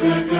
good, good.